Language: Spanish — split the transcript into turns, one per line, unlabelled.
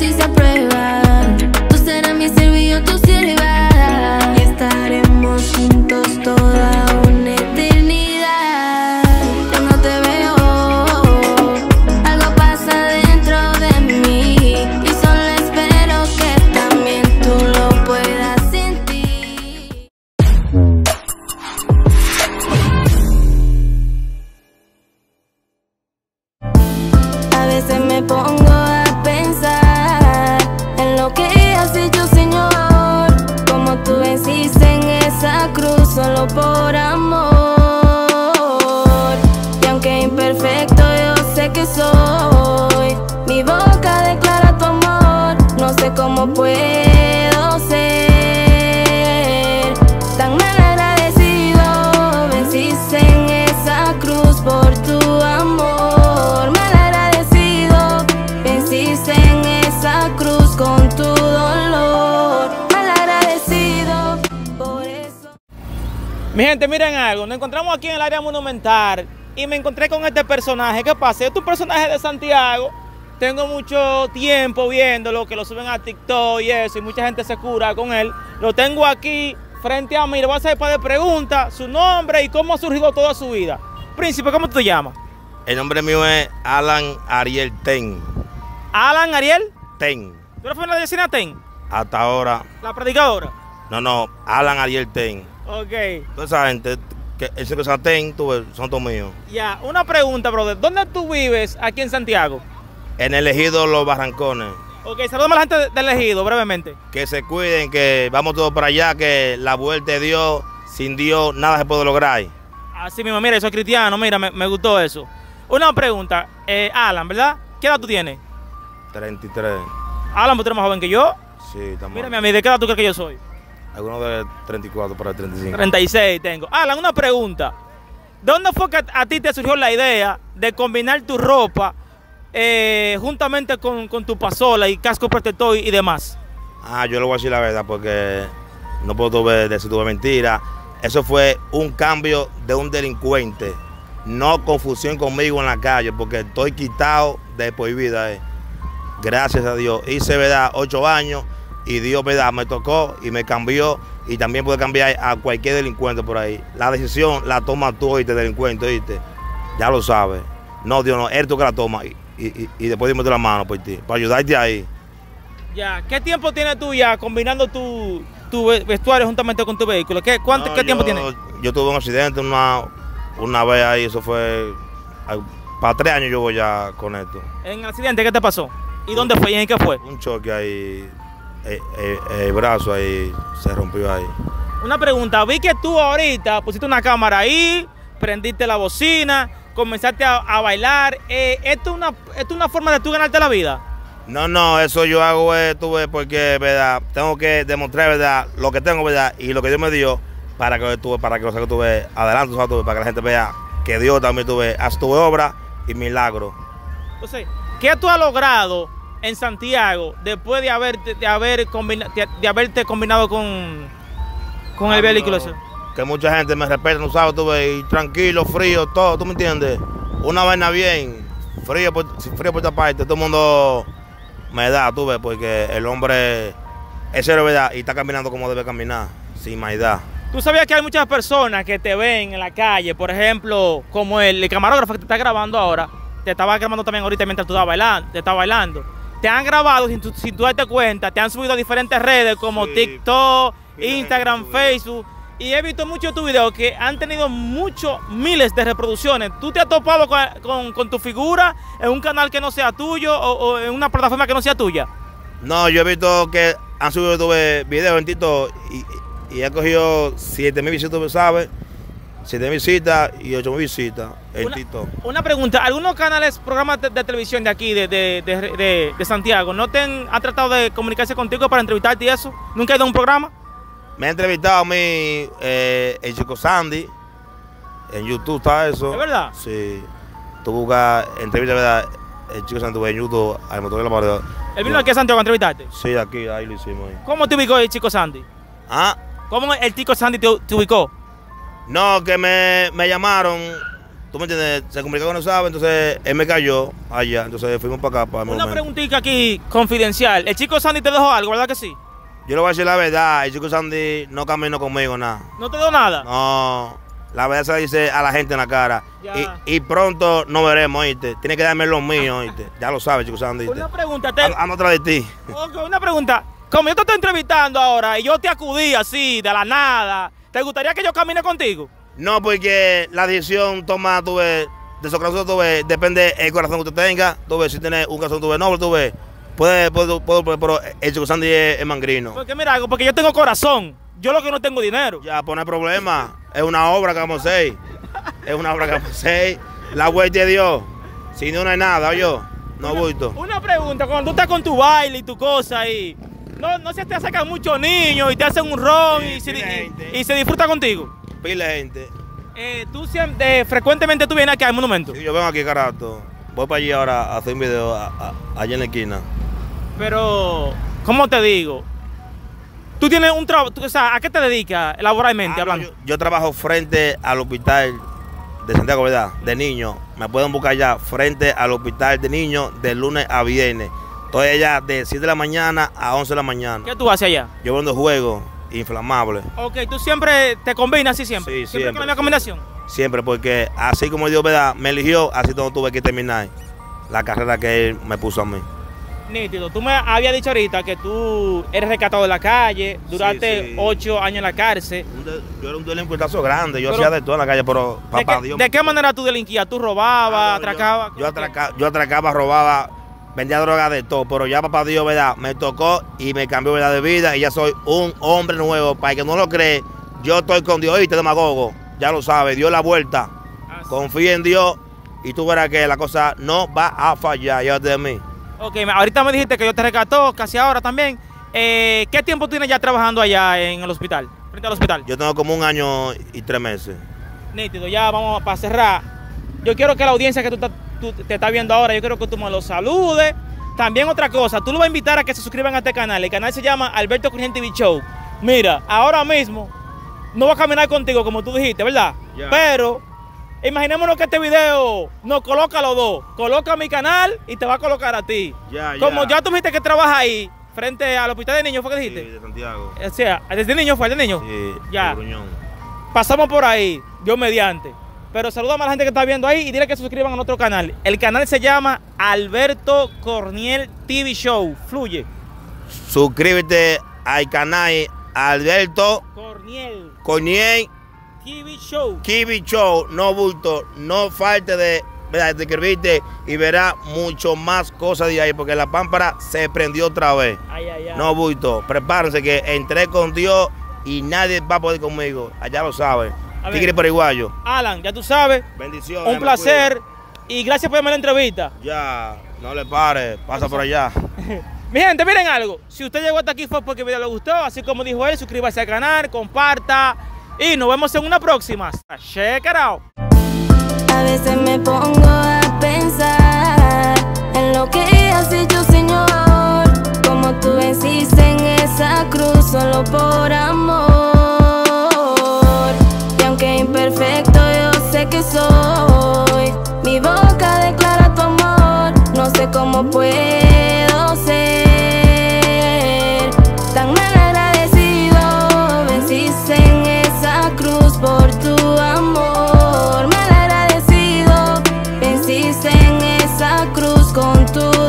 si Mi
gente, miren algo. Nos encontramos aquí en el área monumental y me encontré con este personaje. ¿Qué pasa? Este es un personaje de Santiago. Tengo mucho tiempo viéndolo, que lo suben a TikTok y eso, y mucha gente se cura con él. Lo tengo aquí frente a mí. Le voy a hacer un par de preguntas, su nombre y cómo ha surgido toda su vida. Príncipe, ¿cómo te llamas?
El nombre mío es Alan Ariel Ten.
Alan Ariel.
Ten.
¿Tú eres de Yesenia Ten?
Hasta ahora.
La predicadora.
No, no, Alan Ariel Ten.
Ok.
Toda esa gente que tú ves, son todos míos.
Ya, una pregunta, brother. ¿Dónde tú vives aquí en Santiago?
En el ejido Los Barrancones.
Ok, saludamos a la gente del ejido, brevemente.
Que se cuiden, que vamos todos para allá, que la vuelta de Dios, sin Dios, nada se puede lograr.
Así mismo, mira, yo soy cristiano, mira, me, me gustó eso. Una pregunta, eh, Alan, ¿verdad? ¿Qué edad tú tienes?
33.
Alan, tú eres más joven que yo.
Sí, estamos.
Mírame a mí, ¿de qué edad tú crees que yo soy?
Algunos de 34 para 35.
36 tengo. Alan, una pregunta. ¿Dónde fue que a, ti te surgió la idea de combinar tu ropa eh, juntamente con, con tu pasola y casco protector y, demás?
Ah, yo le voy a decir la verdad porque no puedo decir tuve mentira. Eso fue un cambio de un delincuente. No confusión conmigo en la calle porque estoy quitado de por vida. eh. Gracias a Dios. Hice, verdad, ocho años y Dios, verdad, me tocó y me cambió y también puede cambiar a cualquier delincuente por ahí. La decisión la toma tú, oíste, delincuente, oíste. Ya lo sabes. No, Dios no, eres tú que la toma y, y, y después dime la mano por ti, para ayudarte ahí.
Ya, ¿qué tiempo tienes tú ya combinando tu, tu ve- vestuario juntamente con tu vehículo? ¿Qué, cuánto,
No,
¿qué tiempo tienes?
Yo tuve un accidente una, una vez ahí, eso fue. ay, Para tres años yo voy ya con esto.
En accidente, ¿qué te pasó? ¿Y dónde fue y en qué fue?
Un choque ahí, eh, eh, el brazo ahí se rompió ahí.
Una pregunta, vi que tú ahorita pusiste una cámara ahí, prendiste la bocina, comenzaste a, a bailar. Eh, ¿esto, es una, ¿Esto es una forma de tú ganarte la vida?
No, no, eso yo hago esto eh, porque, verdad, tengo que demostrar, verdad, lo que tengo, verdad, y lo que Dios me dio para que tú, para que lo saque tú ves adelante, tú sabes, para que la gente vea que Dios también tuve, hace tu obra y milagro.
Entonces, ¿qué tú has logrado en Santiago después de haberte, de haber combina- de, de haberte combinado con, con el vehículo ese?
Que mucha gente me respeta, no sabes, tú ves, y tranquilo, frío, todo, ¿tú me entiendes? Una vaina bien, frío por, frío por esta parte, todo el mundo me da, tú ves, porque el hombre es serio, ¿verdad? Y está caminando como debe caminar, sin maldad.
Tú sabías que hay muchas personas que te ven en la calle, por ejemplo, como el, el camarógrafo que te está grabando ahora, te estaba grabando también ahorita mientras tú estabas bailando, te estaba bailando. Te han grabado sin tú, sin tú darte cuenta, te han subido a diferentes redes como
Sí,
TikTok, Instagram. Facebook. Y he visto muchos de tus videos que han tenido muchos, miles de reproducciones. ¿Tú te has topado con, con- con tu figura en un canal que no sea tuyo o, o en una plataforma que no sea tuya?
No, yo he visto que han subido videos en TikTok y, y he cogido 7 mil visitas, tú ¿sabes? 7 mil visitas y 8 mil visitas en
Una-
TikTok.
Una pregunta, ¿algunos canales, programas de, de televisión de aquí, de, de- de- Santiago, no te han, han tratado de comunicarse contigo para entrevistarte y eso? ¿Nunca has ido a un programa?
Me ha entrevistado a mí eh, el chico Sandy. En YouTube está eso.
¿Es verdad?
Sí. Tú buscas entrevista, ¿verdad? El chico Sandy en YouTube, al motor de la pared.
Él vino aquí a Santiago a entrevistarte.
Sí, aquí, ahí lo hicimos. ahí.
¿Cómo te ubicó el chico Sandy?
Ah,
¿Cómo el chico Sandy te, te ubicó?
No, que me, me llamaron tú me entiendes, se comunicó con nosotros, entonces él me cayó allá, entonces fuimos para acá, para
Una
monumento.
preguntita aquí confidencial. El chico Sandy te dejó algo, ¿verdad que sí?
Yo le voy a decir la verdad, el chico Sandy no caminó conmigo nada.
¿No te dio nada?
No, la verdad se la dice a la gente en la cara. Y, y pronto no veremos, ¿oíste? Tiene que darme lo mío, ¿oíste? Ya lo sabes, chico Sandy.
Una pregunta. Te...
Ando atrás de ti.
Una pregunta. Como yo te estoy entrevistando ahora y yo te acudí así, de la nada, ¿te gustaría que yo camine contigo?
No, porque la decisión toma, tú ves, de su corazón, tú ves, depende del corazón que usted tenga. Tú ves, si tienes un corazón, tú ves, noble, tú ves. Puede, puede, puede, puede, pero el chico Sandy es, es mangrino.
Porque mira, algo, porque yo tengo corazón. Yo lo que no tengo dinero.
Ya, pues no hay problema. Es una obra que vamos a hacer. Es una obra que vamos a hacer. La vuelta de Dios. Si no, no hay nada, yo. No bulto.
Una pregunta, cuando tú estás con tu baile y tu cosa y no, no se te acercan muchos niños y te hacen un ron y, se,
pila
y-
gente.
y se disfruta contigo.
Pile de gente.
Eh, tú siempre, eh, frecuentemente tú vienes aquí al monumento,
Y yo vengo aquí, carajo. Voy para allí ahora a hacer un video a- a- allá en la esquina.
pero ¿cómo te digo? Tú tienes un trabajo, o sea, ¿a qué te dedicas laboralmente
Ah,
hablando?
yo, yo trabajo frente al hospital de Santiago, ¿verdad? De niños. Me pueden buscar ya frente al hospital de niños de lunes a viernes. Estoy allá de 7 de la mañana a 11 de la mañana.
¿Qué tú haces allá?
Yo vendo juegos inflamables.
Ok, tú siempre te combinas así siempre.
Sí,
siempre.
siempre,
la combinación.
Siempre, porque así como Dios ¿verdad? me eligió, así todo tuve que terminar la carrera que Él me puso a mí.
Nítido. Tú me habías dicho ahorita que tú eres rescatado de la calle, duraste
sí.
ocho años en la cárcel.
De- Yo era un delincuentazo grande, yo
Pero-
hacía de todo en la calle, pero
¿De,
papá
qué,
Dios.
de qué manera tú delinquías? ¿Tú robabas,
Ah, no, yo-
atracabas?
Yo, atraca- yo atracaba, robaba, vendía droga de todo, pero ya papá Dios, ¿verdad? Me tocó y me cambió ¿verdad? de vida y ya soy un hombre nuevo. Para el que no lo cree, yo estoy con Dios, ¿oíste, demagogo? Ya lo sabe, dio la vuelta. Confía en Dios y tú verás que la cosa no va a fallar, llévate de mí.
Ok, ahorita me dijiste que yo te rescató, casi ahora también. Eh, ¿Qué tiempo tienes ya trabajando allá en el hospital? Frente al hospital.
Yo tengo como un año y tres meses.
Nítido, ya vamos para cerrar. Yo quiero que la audiencia que tú, ta- tú te estás viendo ahora, yo quiero que tú me lo saludes. También otra cosa, tú lo vas a invitar a que se suscriban a este canal. El canal se llama Alberto Corriente TV Show. Mira, ahora mismo no voy a caminar contigo como tú dijiste, ¿verdad? Pero imaginémonos que este video nos coloca a los dos. Coloca mi canal y te va a colocar a ti. Como ya tú dijiste que trabajas ahí, frente al hospital de niños, ¿fue que
Sí,
dijiste?
de Santiago.
O sea, desde niño fue, desde niño.
Sí,
Ya.
de.
Pasamos por ahí, Dios mediante. Pero saludamos a la gente que está viendo ahí y dile que se suscriban a nuestro canal. El canal se llama Alberto Corniel TV Show. Fluye.
Suscríbete al canal Alberto
Corniel TV Show.
Kibi Show, no bulto, no falte de, de escribirte y verá mucho más cosas de ahí, porque la pámpara se prendió otra vez.
Ay, ay, ay.
No bulto, prepárense que entré con Dios y nadie va a poder conmigo, allá lo saben.
A.
Tigre paraguayo.
Alan, ya tú sabes,
Bendiciones.
un placer y gracias por darme la entrevista.
Ya, no le pare, pasa por allá.
Mi gente, miren algo. Si usted llegó hasta aquí fue porque el video le gustó, así como dijo él, suscríbase al canal, comparta y nos vemos en una próxima. Check it out.
A veces me pongo a pensar en lo que has hecho, Señor. Como tú venciste en esa cruz solo por amor perfecto yo sé que soy Mi boca declara tu amor, no sé cómo puedo ser Tan mal agradecido, venciste en esa cruz por tu amor Mal agradecido, venciste en esa cruz con tu amor.